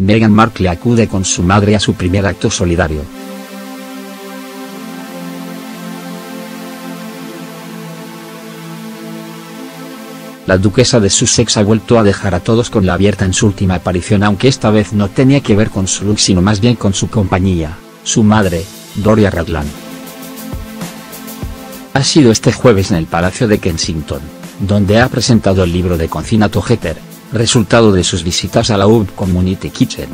Meghan Markle acude con su madre a su primer acto solidario. La duquesa de Sussex ha vuelto a dejar a todos con la abierta en su última aparición aunque esta vez no tenía que ver con su look sino más bien con su compañía, su madre, Doria Ragland. Ha sido este jueves en el Palacio de Kensington, donde ha presentado el libro de Concinato Jeter, resultado de sus visitas a la UB Community Kitchen.